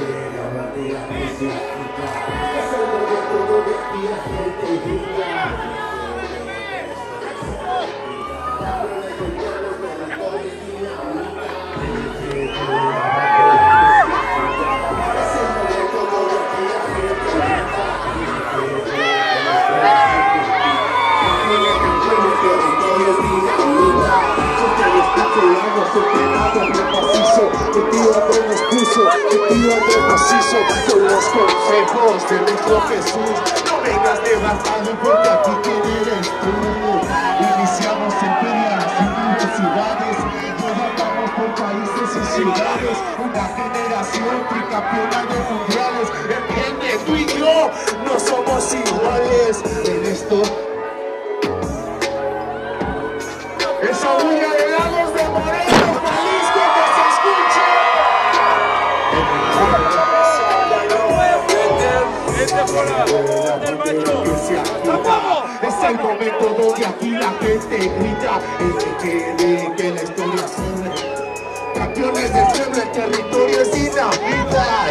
llega manera pacífica Es algo que todo despía gente y vida Thank you. Con los consejos de nuestro Jesús No vengas de bajado porque aquí quién eres tú. Iniciamos en ferias y ciudades. Nos por países y ciudades. Una generación tricampeona de mundiales. Entiende, tú y yo no somos iguales. En esto Esa bulla es el momento donde aquí la gente grita El que quiere que la historia siga Campeones del pueblo, el territorio es dinamita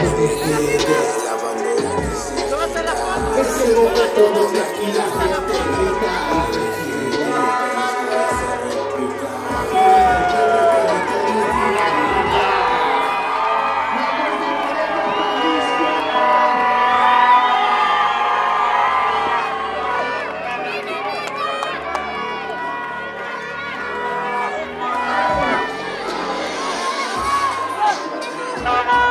Bye.